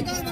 Thanks.